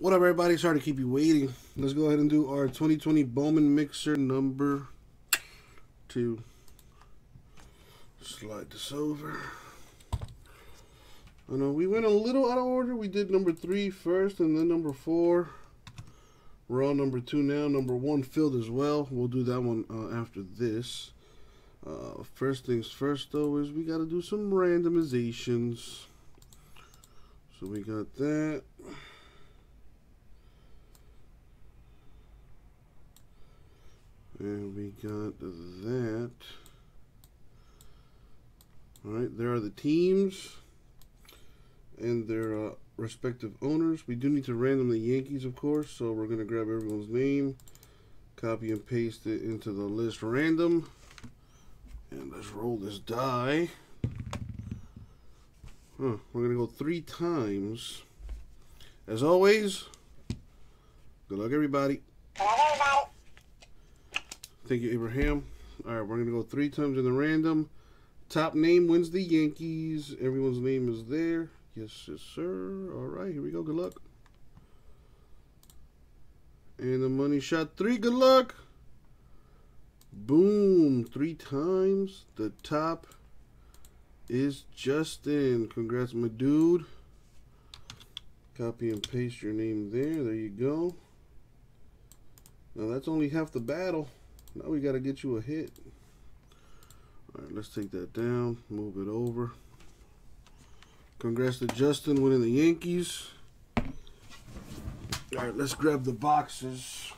What up, everybody? Sorry to keep you waiting. Let's go ahead and do our 2020 Bowman Mixer number two. Slide this over. I know we went a little out of order. We did number three first and then number four. We're on number two now. Number one filled as well. We'll do that one uh, after this. Uh, first things first, though, is we got to do some randomizations. So we got that. And we got that. All right, there are the teams and their uh, respective owners. We do need to random the Yankees, of course, so we're going to grab everyone's name, copy and paste it into the list random. And let's roll this die. Huh, we're going to go three times. As always, good luck, everybody. Good luck, everybody. Thank you, Abraham. All right, we're going to go three times in the random. Top name wins the Yankees. Everyone's name is there. Yes, yes, sir. All right, here we go. Good luck. And the money shot three. Good luck. Boom. Three times. The top is Justin. Congrats, my dude. Copy and paste your name there. There you go. Now, that's only half the battle. Now we got to get you a hit. All right, let's take that down, move it over. Congrats to Justin winning the Yankees. All right, let's grab the boxes.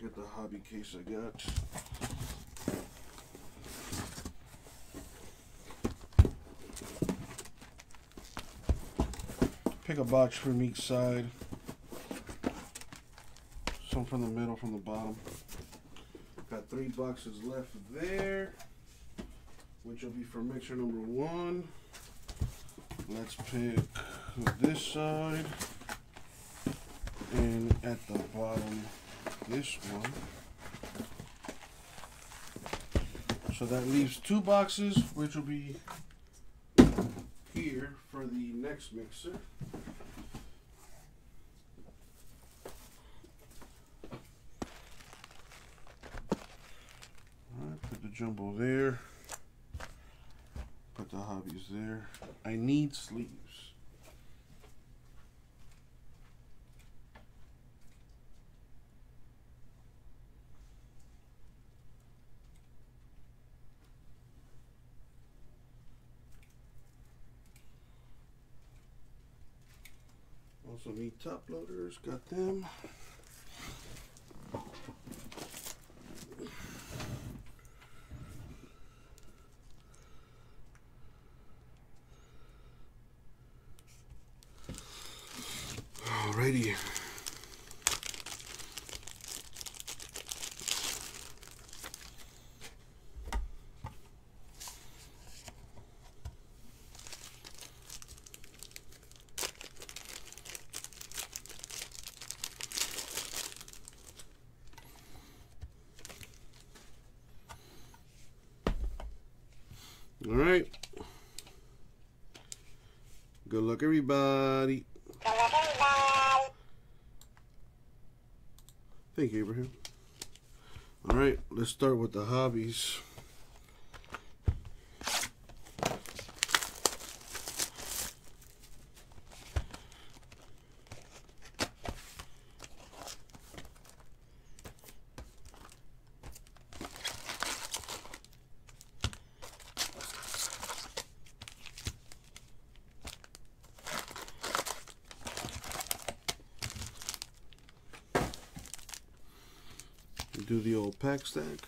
Get the hobby case I got. Pick a box from each side. From the middle, from the bottom. Got three boxes left there, which will be for mixer number one. Let's pick this side, and at the bottom, this one. So that leaves two boxes, which will be here for the next mixer. Put the jumbo there. Put the hobbies there. I need sleeves. Also need top loaders, got them. Alrighty. All right. Good luck, everybody. Thank you, Abraham. All right, let's start with the hobbies. Do the old pack stack.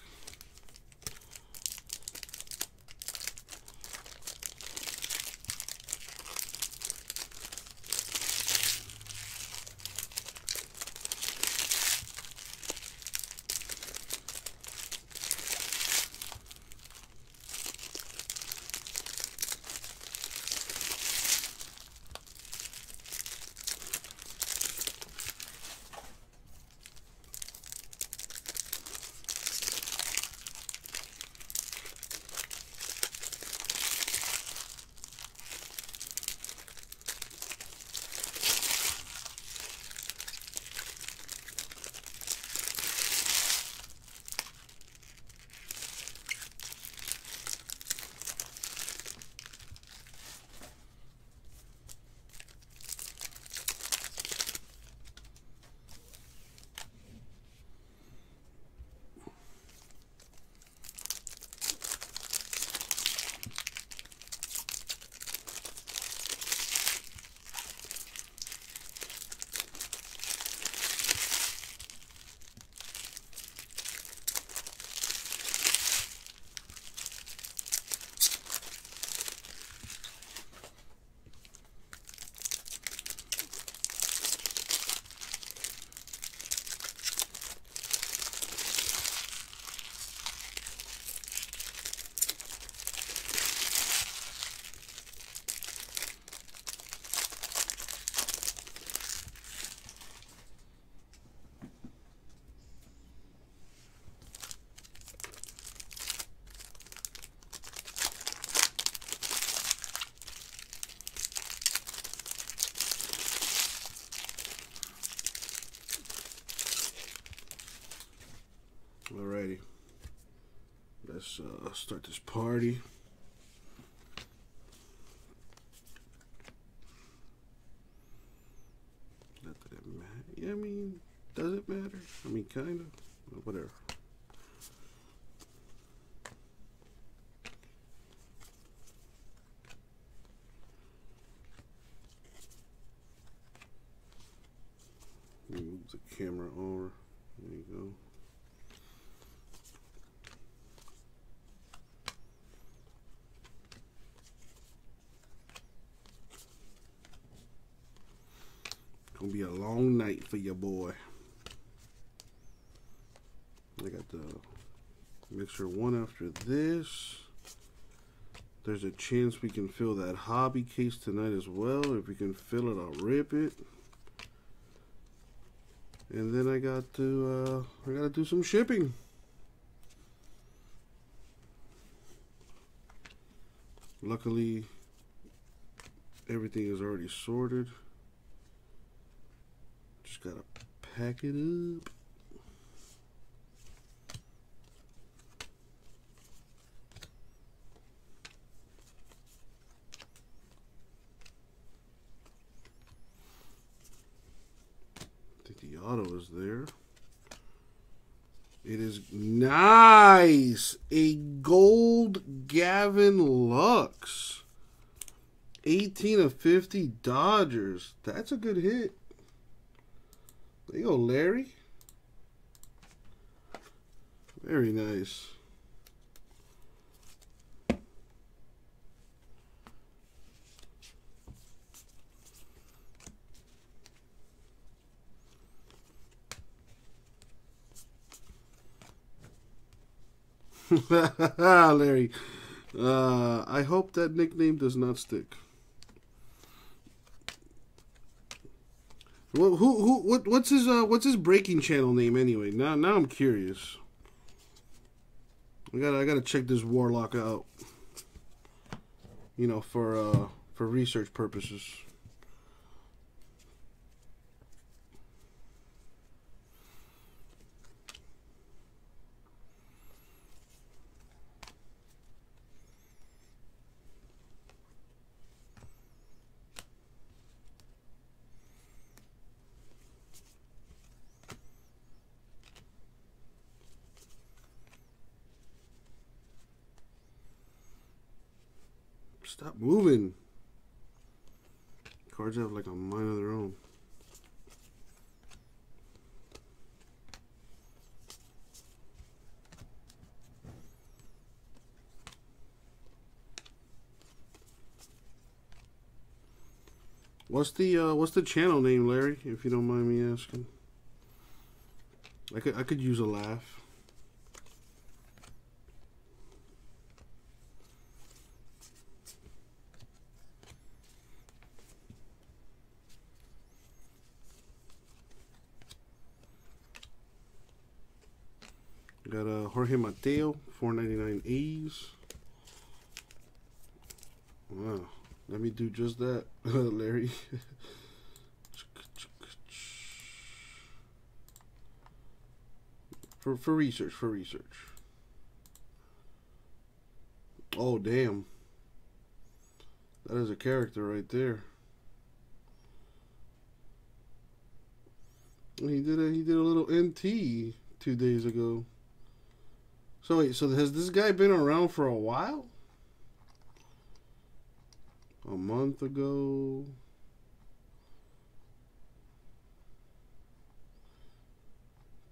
Alrighty. Let's uh, start this party. Not that it matter. Yeah, I mean, does it matter? I mean, kind of. Whatever. Move the camera over. There you go. Gonna be a for your boy. I got the mixer one after this. There's a chance we can fill that hobby case tonight as well. If we can fill it, I'll rip it. And then I got to uh, I gotta do some shipping. Luckily, everything is already sorted. Just gotta pack it up. I think the auto is there. It is nice. A gold Gavin Lux. 18 of 50 Dodgers. That's a good hit. There you go, Larry. Very nice. Larry, uh, I hope that nickname does not stick. Who, who, who what, what's his, uh, what's his breaking channel name anyway? Now, now I'm curious. I gotta, I gotta check this warlock out. You know, for, uh, for research purposes. Stop moving. Cards have like a mind of their own. What's the uh, what's the channel name, Larry? If you don't mind me asking. I could I could use a laugh. Got uh, Jorge Mateo, 499 A's. Wow. Let me do just that, Larry. for for research, for research. Oh damn. That is a character right there. He did a he did a little NT two days ago. So wait, so has this guy been around for a while? A month ago.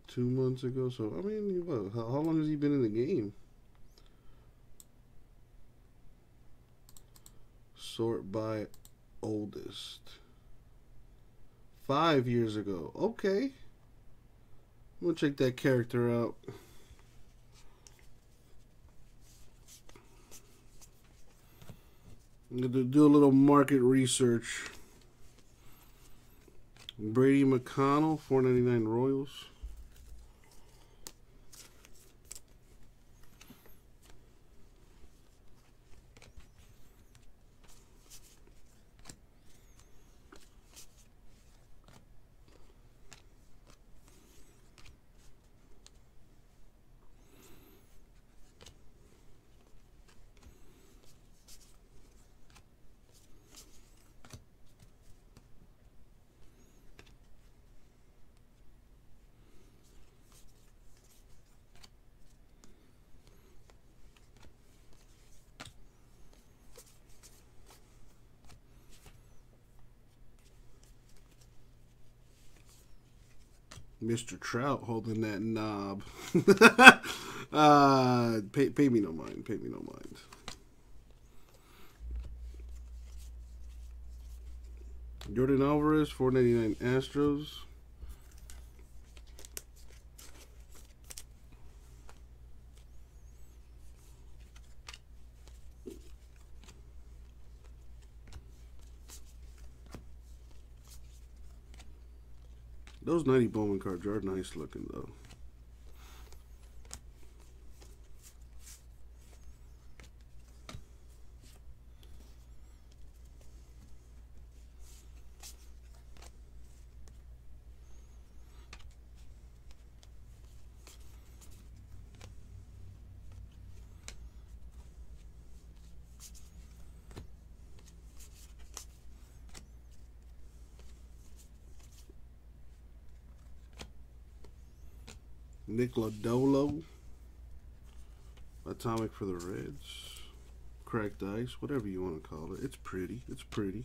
Two months ago. So I mean, how long has he been in the game? Sort by oldest. Five years ago. Okay. We'll check that character out. I'm going to do a little market research. Brady McConnell, 499 Royals. Mr. Trout holding that knob. uh, pay, pay me no mind. Pay me no mind. Yordan Alvarez, 499 Astros. 90 Bowman cards are nice looking though. Nick Lodolo. Atomic for the Reds. Cracked ice, whatever you want to call it. It's pretty. It's pretty.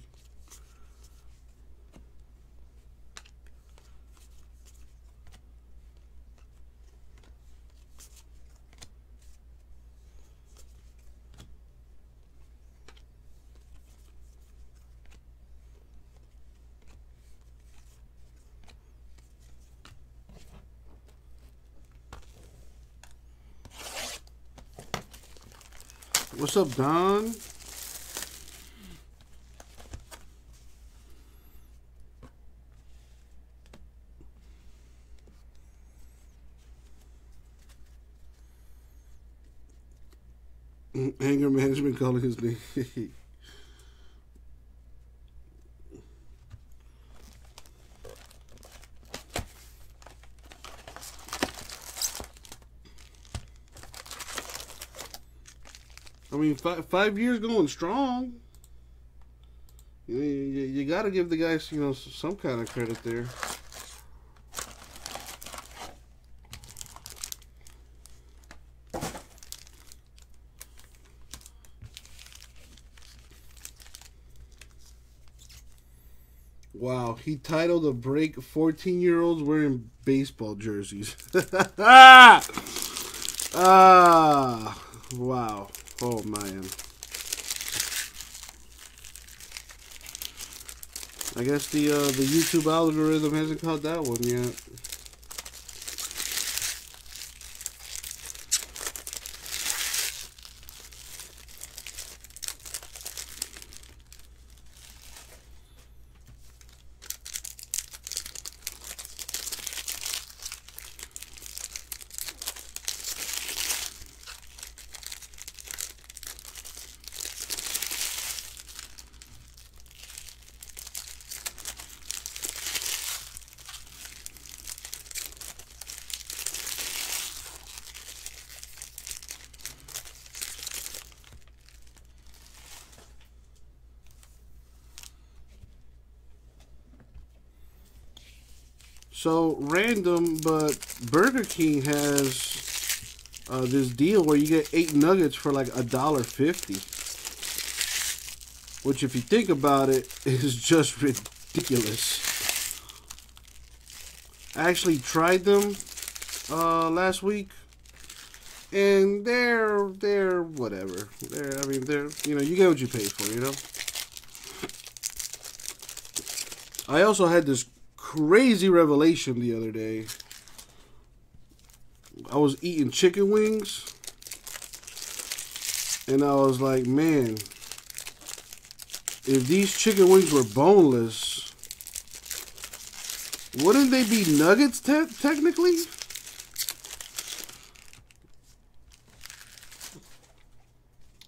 What's up, Don? Mm, anger management calling his name. mean, five, five years going strong. You, you, you got to give the guys, you know, some kind of credit there. Wow, he titled a break 14 year olds wearing baseball jerseys. ah! ah! Wow. Oh man. I guess the uh, the YouTube algorithm hasn't caught that one yet. So random, but Burger King has uh, this deal where you get eight nuggets for like a dollar fifty, which, if you think about it, is just ridiculous. I actually tried them uh, last week, and they're they're whatever. They're I mean they're you know you get what you pay for, you know. I also had this crazy revelation the other day. I was eating chicken wings, and I was like, man, if these chicken wings were boneless, wouldn't they be nuggets te technically?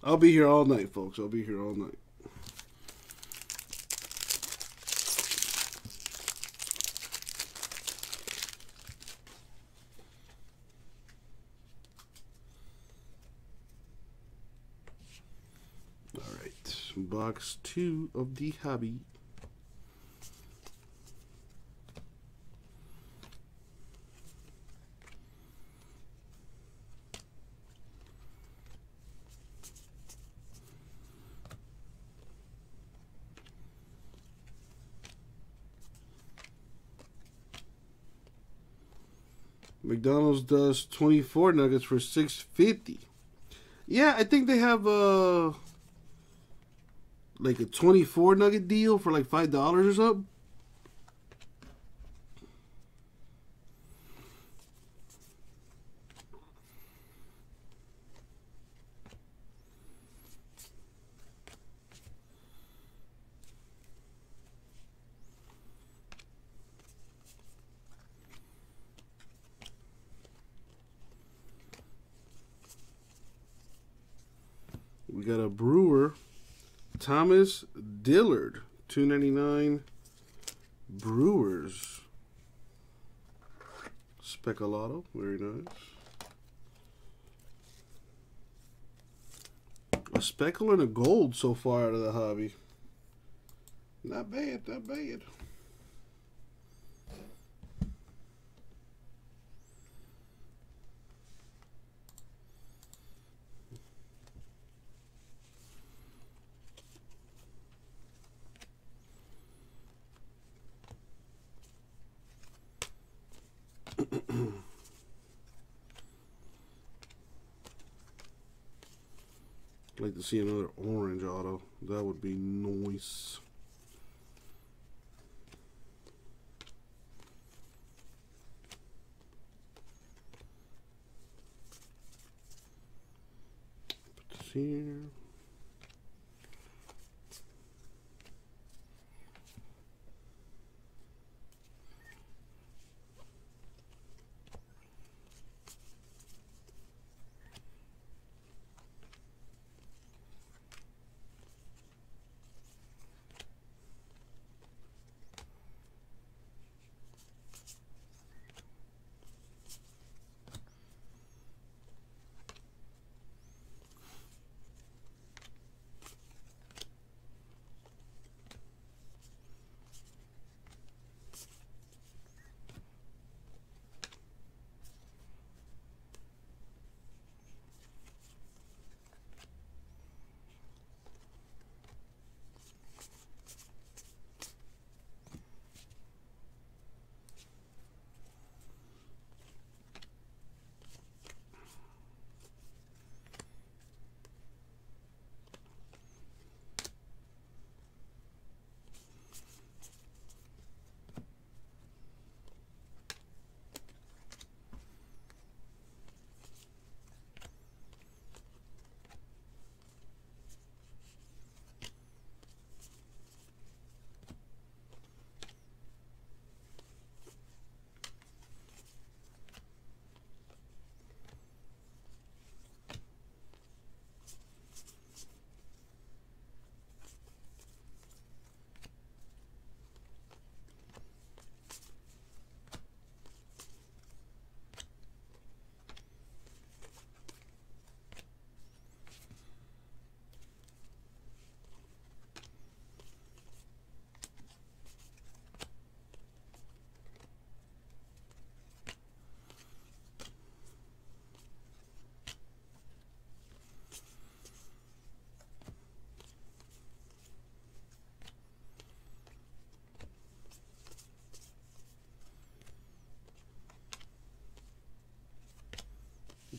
I'll be here all night, folks. I'll be here all night. Box two of the hobby. McDonald's does 24 nuggets for 650. Yeah, I think they have a like a 24 nugget deal for like $5 or something. We got a Brewer, Dillard, two ninety nine. Brewers, speckle auto, very nice. A speckle and a gold so far out of the hobby. Not bad, not bad. See another orange auto. That would be nice. Put this here.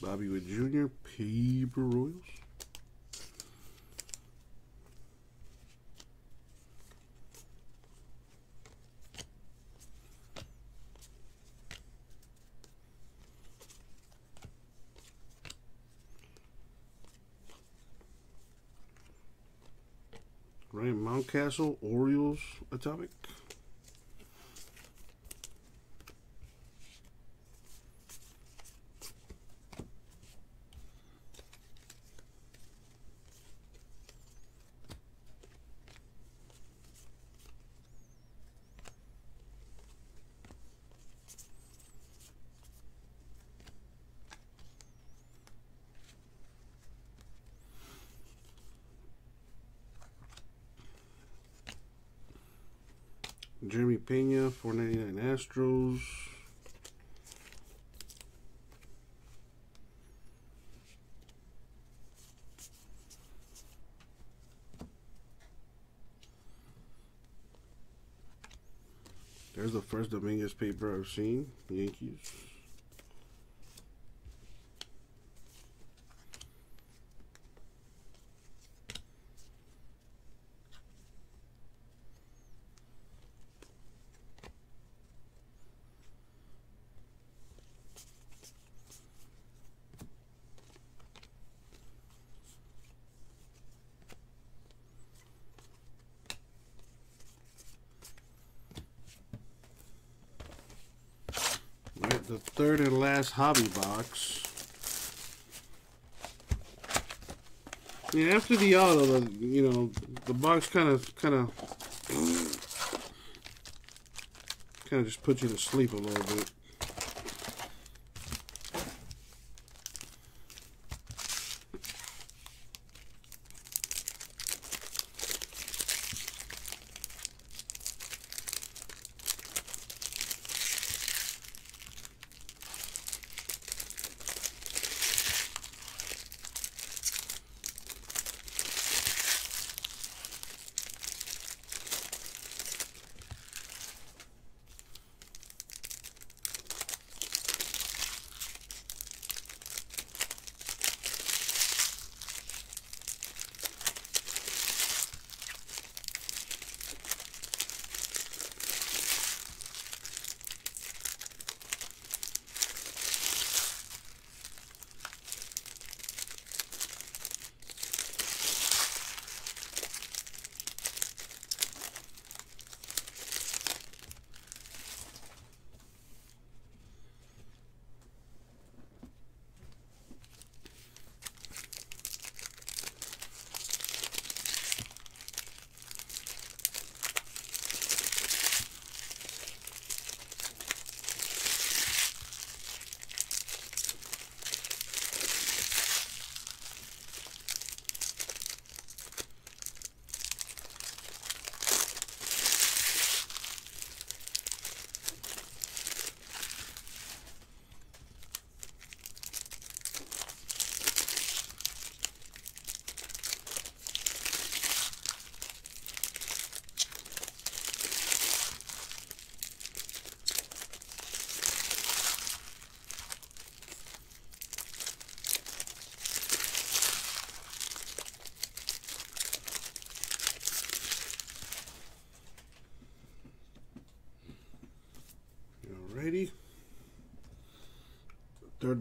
Bobby Witt Jr. Paper Royals. Ryan Mountcastle, Orioles Atomic. Jeremy Pena, 499 Astros. There's the first Dominguez paper I've seen. Yankees. the third and last hobby box. Yeah, after the auto, the you know the box kind of kind of kind of just puts you to sleep a little bit.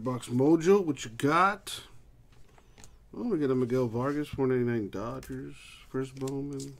Box Mojo, what you got? Oh, we got a Miguel Vargas, 499 Dodgers, first Bowman.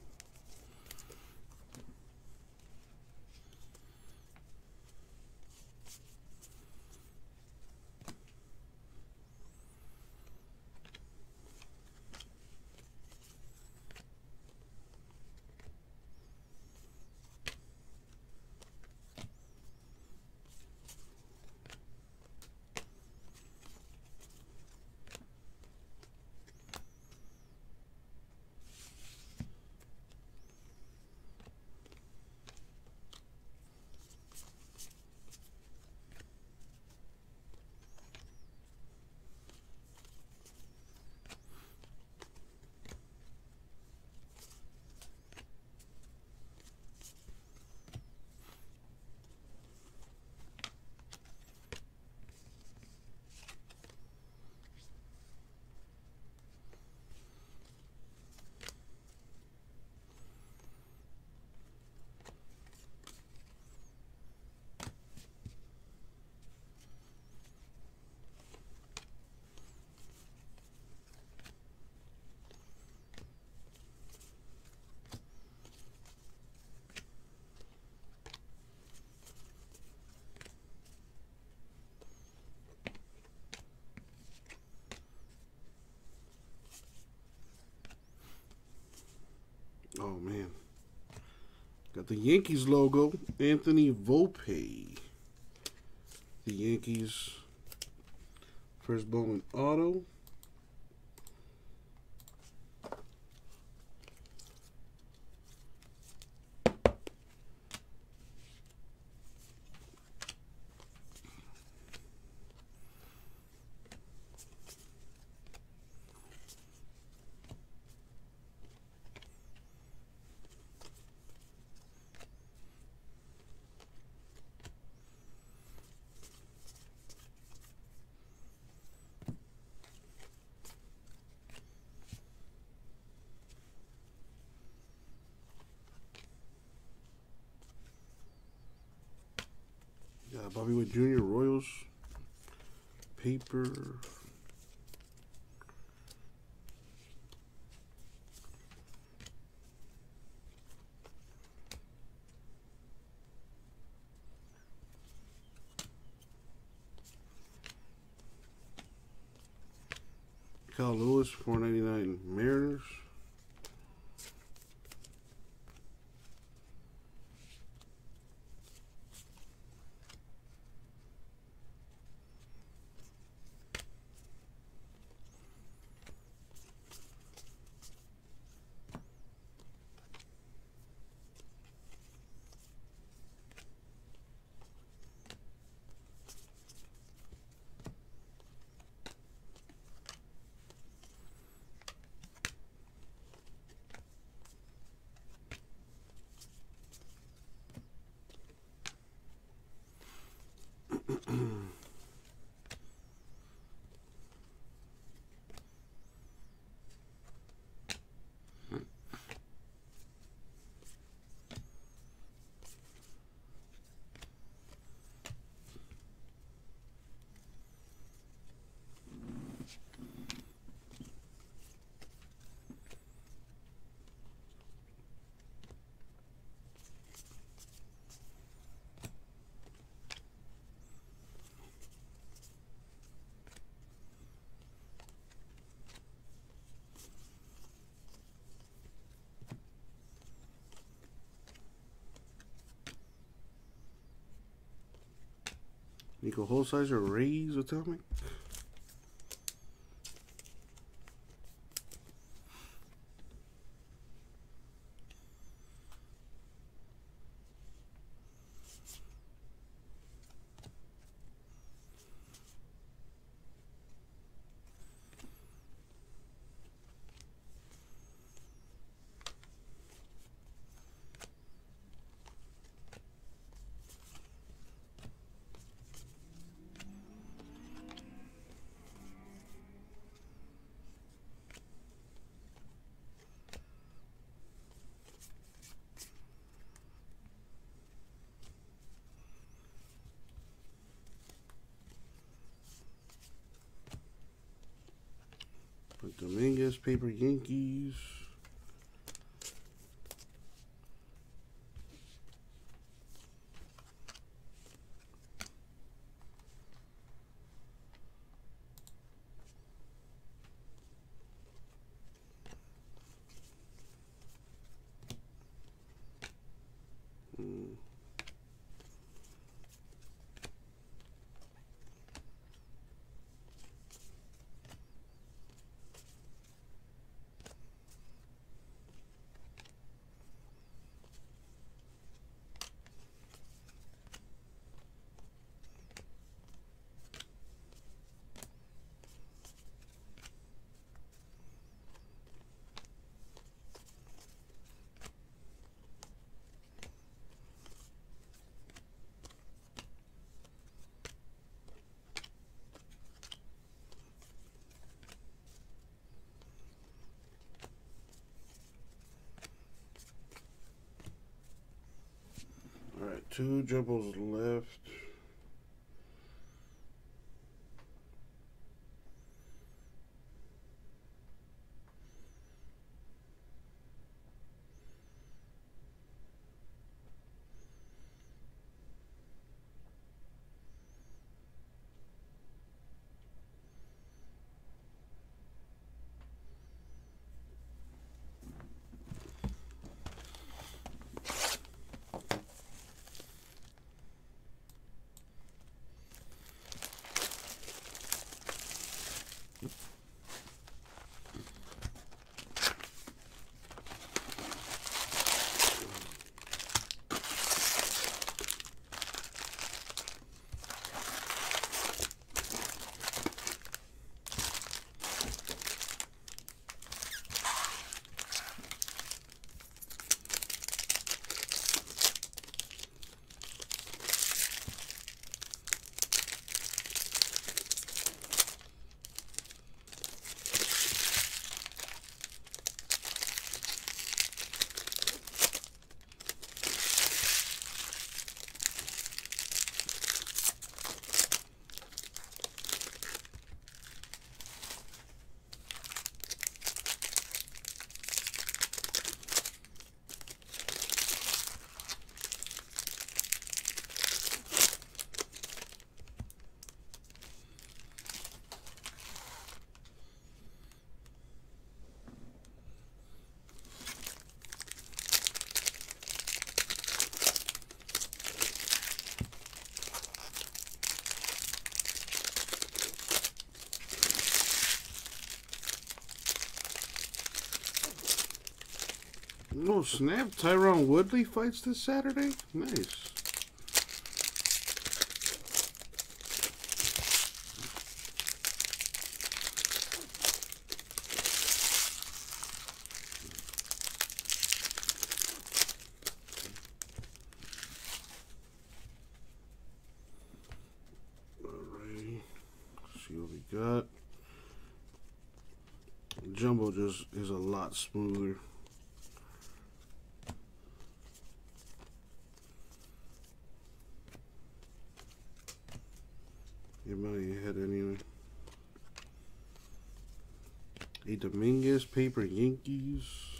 Oh man. The Yankees logo, Anthony Volpe. The Yankees first Bowman auto. Bobby Witt Jr. Royals paper. Niko Hulsizer, Rays Atomic. Dominguez, Paper Yankees. Hmm. All right, two jumbos left. Oh, snap. Tyron Woodley fights this Saturday? Nice. See what we got. Jumbo just is a lot smoother. Get money ahead anyway. A Paper Yankees.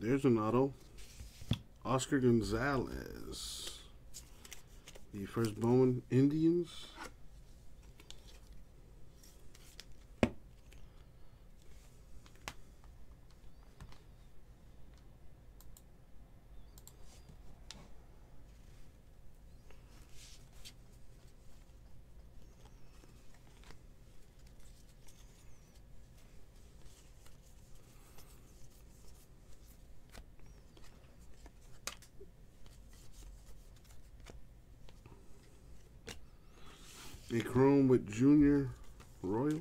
There's an auto. Oscar Gonzalez. The first Bowman Indians. A chrome with Junior Royals.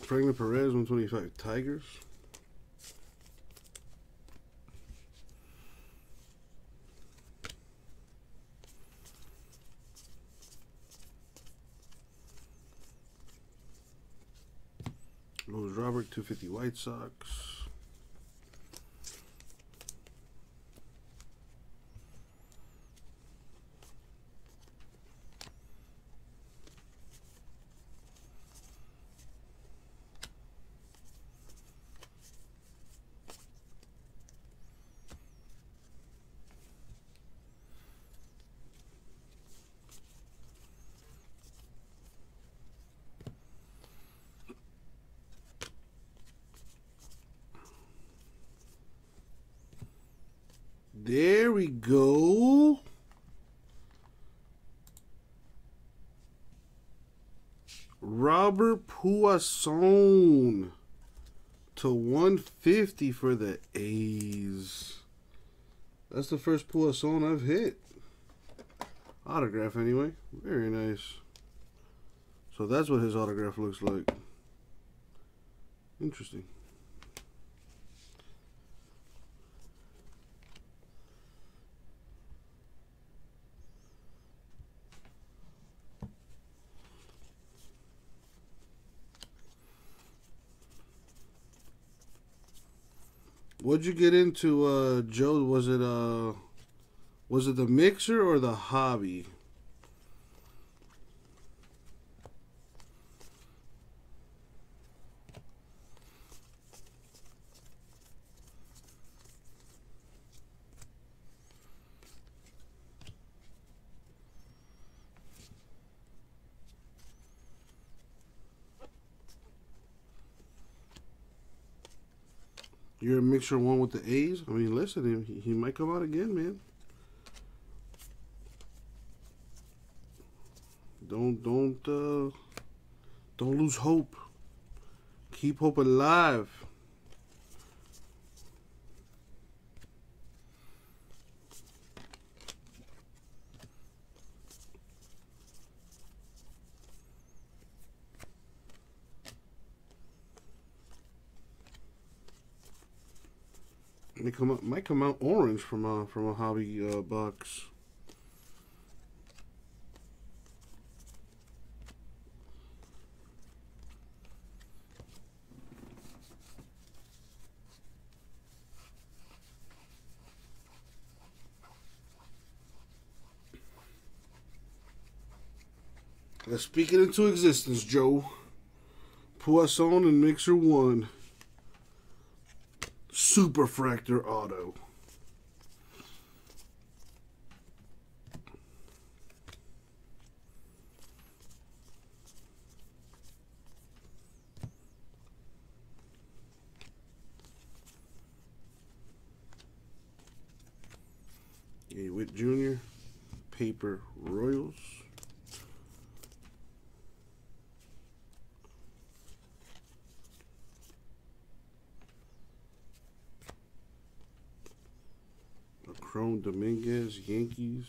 Franklin Perez, 125 Tigers. Rose Robert, 250 White Sox. There we go. Robert Puason to 150 for the A's. That's the first Puason I've hit. Autograph anyway. Very nice. So that's what his autograph looks like. Interesting. What'd you get into, uh, Joe? Was it uh, was it the mixer or the hobby? You're a mixture one with the A's. I mean, listen, he, he might come out again, man. Don't don't uh, don't lose hope. Keep hope alive. Come might come out orange from a from a hobby uh, box. Let's speak it into existence, Joe. Puason and Mixer 1. Superfractor Auto. Witt Jr. Paper Royals. Chrome Dominguez, Yankees.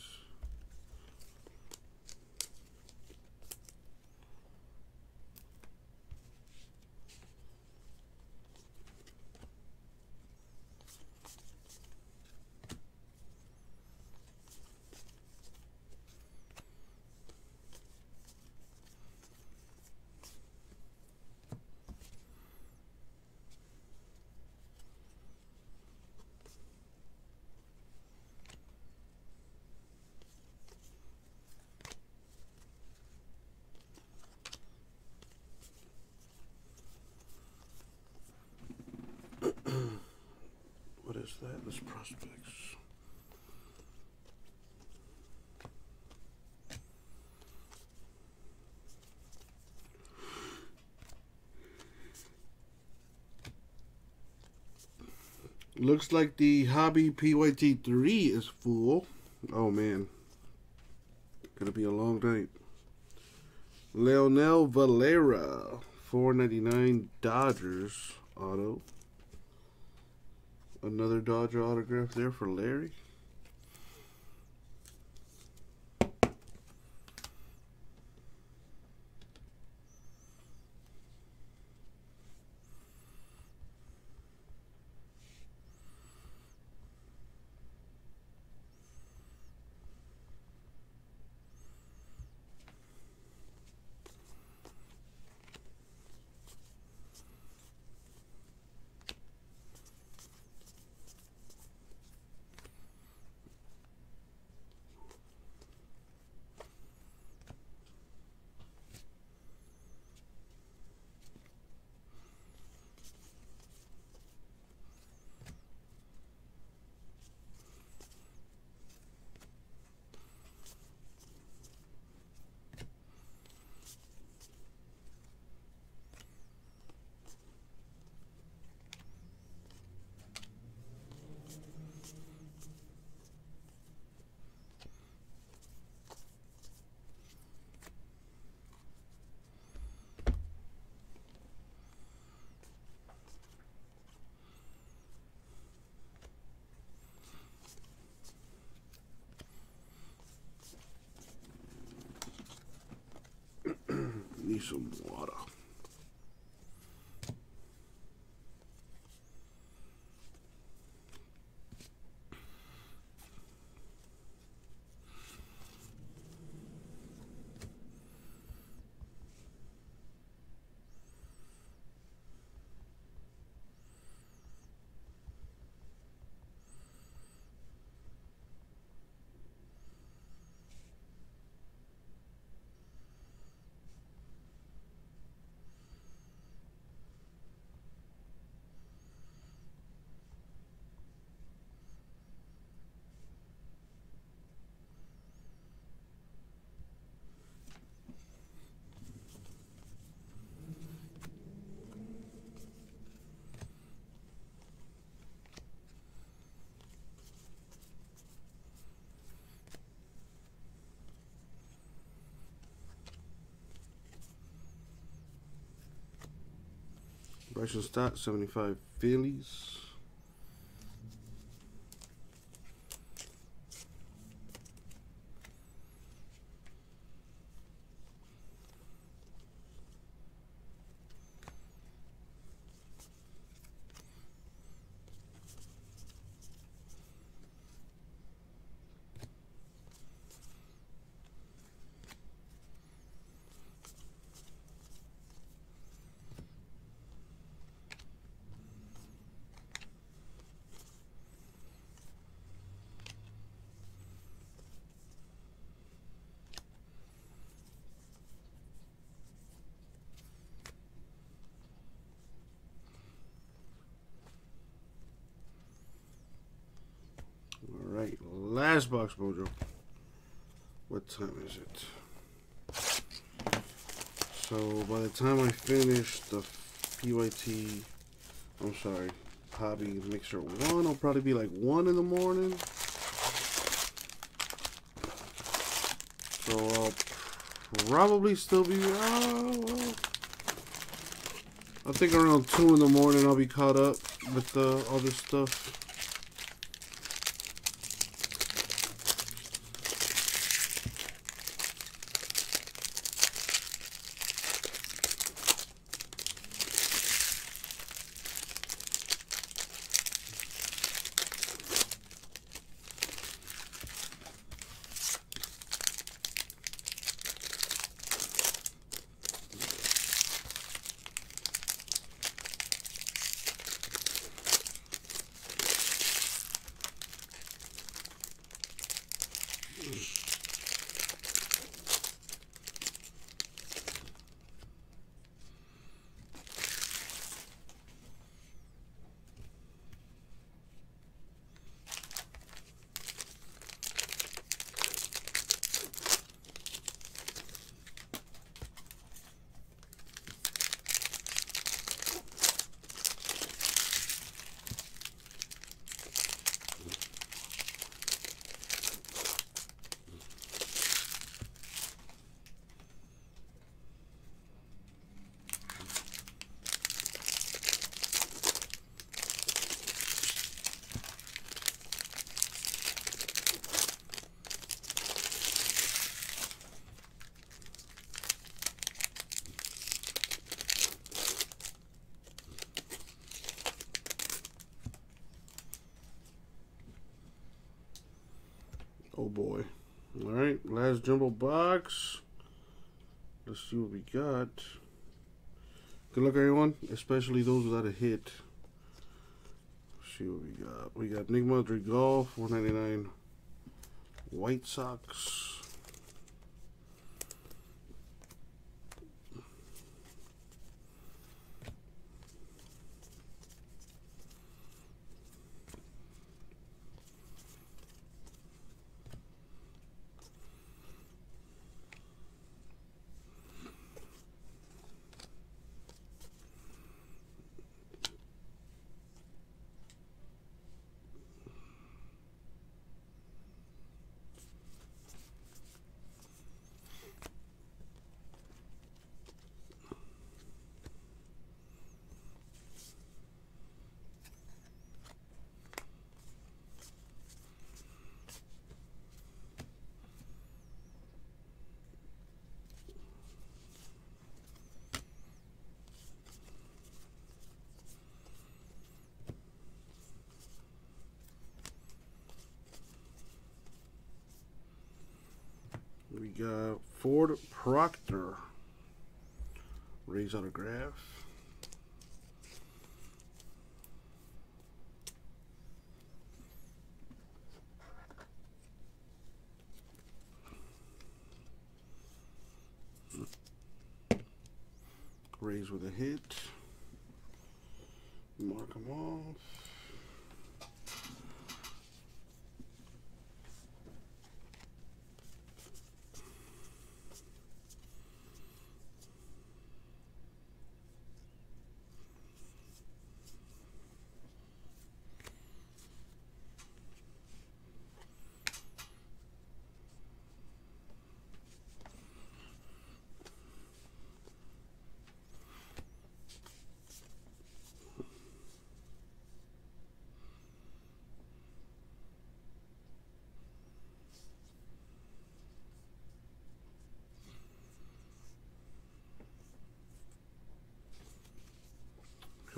what is that? This prospects. Looks like the Hobby PYT3 is full. Oh man. Gonna be a long night. Leonel Valera, 499 Dodgers auto. Another Dodger autograph there for Larry. Some water. Bryson Stott, 75 Phillies. Last box mojo. What time is it? So by the time I finish the PYT, I'm sorry, Hobby Mixer 1, it'll probably be like 1 in the morning. So I'll probably still be, well, I think around 2 in the morning I'll be caught up with the other stuff. Boy. Alright, last jumbo box. Let's see what we got. Good luck, everyone, especially those without a hit. Let's see what we got. We got Nick Madrigal, 499 White Sox. We got Ford Proctor. Raise autograph. Raise with a hit. Mark them off.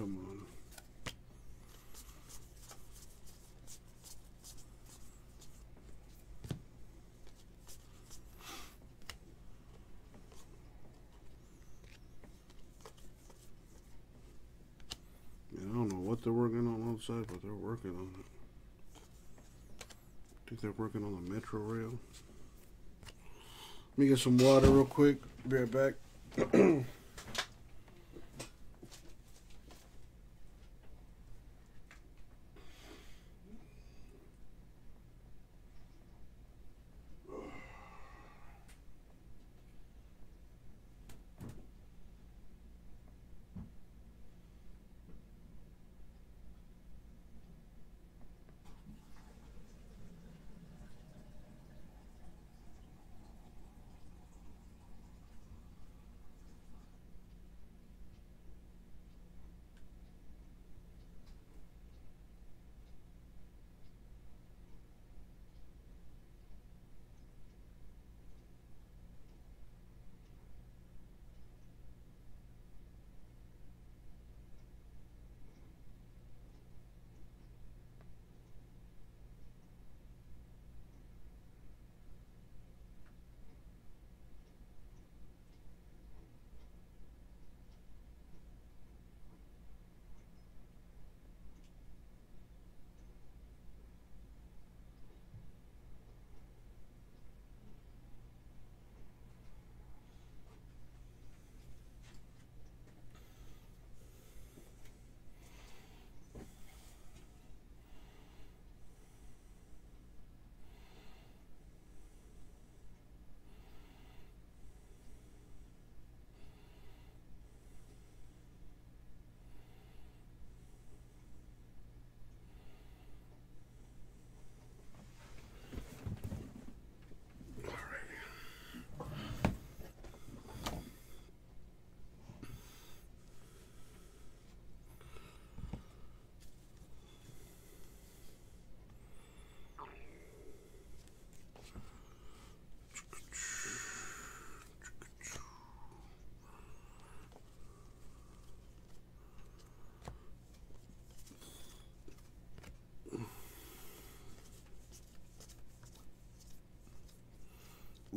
Come on. Yeah, I don't know they're working on outside, but they're working on it. I think they're working on the metro rail. Let me get some water real quick. Be right back.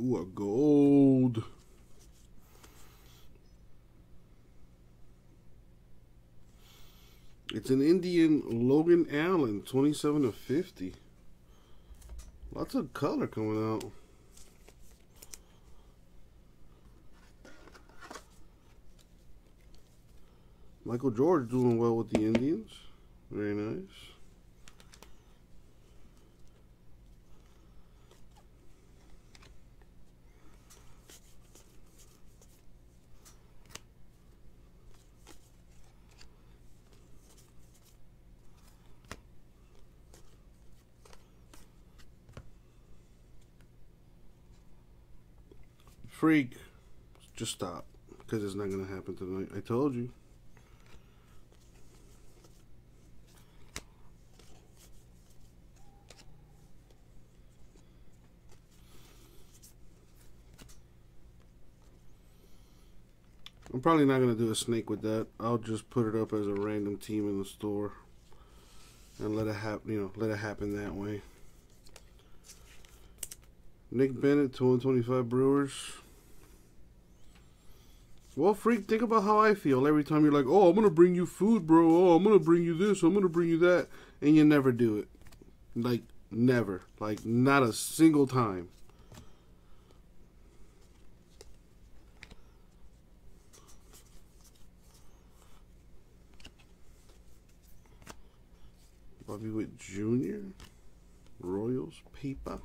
Ooh, a gold. It's an Indian Logan Allen, 27 of 50. Lots of color coming out. Michael George doing well with the Indians. Very nice. Freak, just stop. Because it's not going to happen tonight. I told you. I'm probably not going to do a snake with that. I'll just put it up as a random team in the store. And let it happen, you know, let it happen that way. Nick Bennett, 225 Brewers. Well, freak, think about how I feel every time you're like, oh, I'm going to bring you food, bro. Oh, I'm going to bring you this. I'm going to bring you that. And you never do it. Like, never. Like, not a single time. Bobby Witt Jr. Royals paper.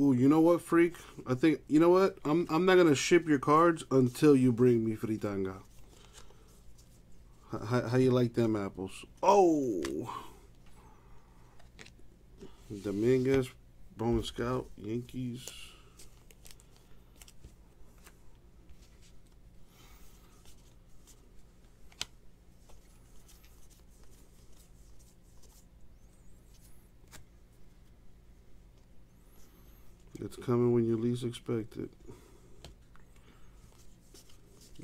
Ooh, you know what, freak? I think you know what? I'm I'm not gonna ship your cards until you bring me fritanga. How, how you like them apples? Oh, Dominguez, Bowman Scout, Yankees. It's coming when you least expect it.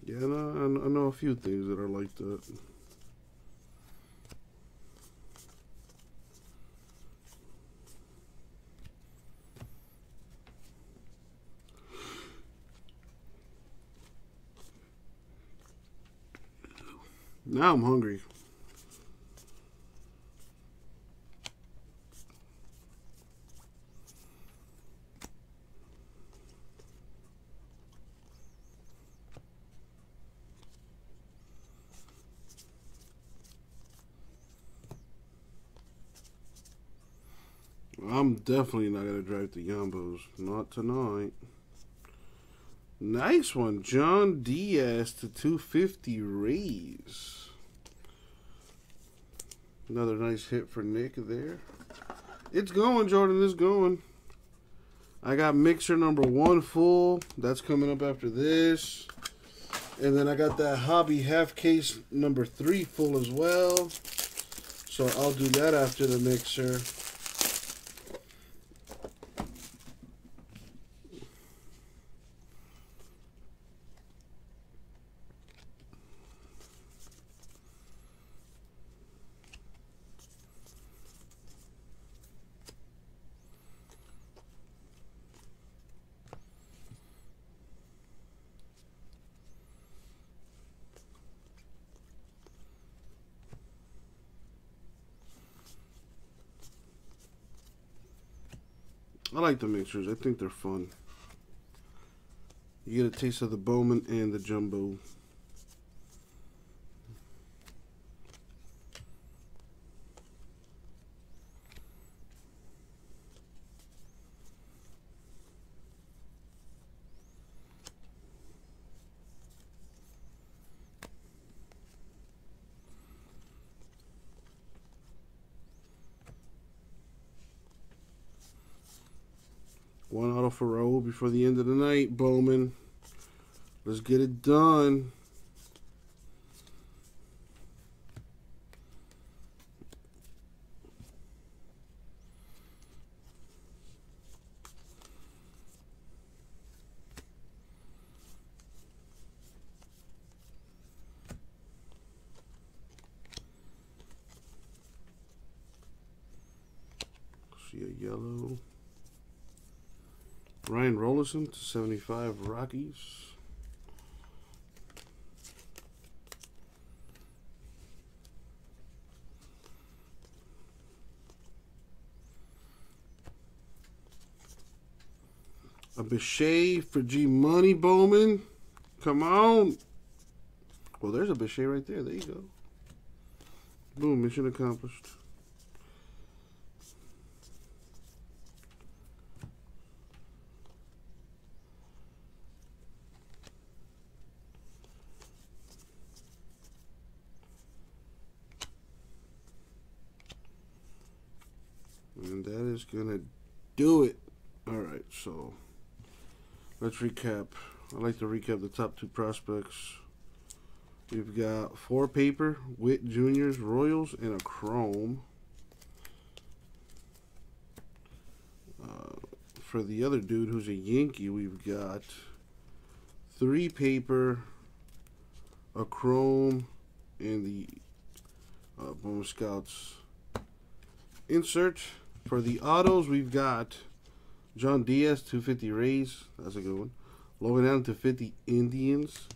Yeah, no, I, I know a few things that are like that. Now I'm hungry. I'm definitely not going to drive the Yambos. Not tonight. Nice one. Jhon Diaz to 250 Rays. Another nice hit for Nick there. It's going, Jordan. It's going. I got mixer number one full. That's coming up after this. And then I got that hobby half case number three full as well. So I'll do that after the mixer. I like the mixers. I think they're fun. You get a taste of the Bowman and the Jumbo. One auto for Raul before the end of the night, Bowman. Let's get it done. See a yellow. Ryan Rolison to 75 Rockies. A Bichette for G Money Bowman. Come on. Well, there's a Bichette right there. There you go. Boom, mission accomplished. And that to do it. All right, so let's recap. I like to recap the top two prospects. We've got four paper, Witt Juniors, Royals, and a Chrome. Uh, for the other dude who's a Yankee, we've got three paper, a Chrome, and the uh, Scouts insert. For the autos, we've got Jhon Diaz, 250 Rays. That's a good one. Logan Allen, 250 Indians.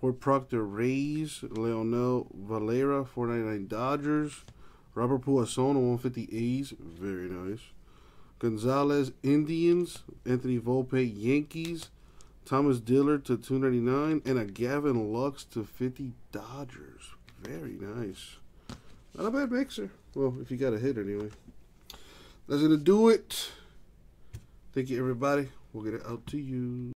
Ford Proctor Rays. Leonel Valera, 499 Dodgers. Robert Puason, 150 A's. Very nice. Gonzalez, Indians. Anthony Volpe, Yankees. Thomas Dillard to 299. And a Gavin Lux to 50 Dodgers. Very nice. Not a bad mixer. Well, if you got a hit anyway. That's going to do it. Thank you, everybody. We'll get it out to you.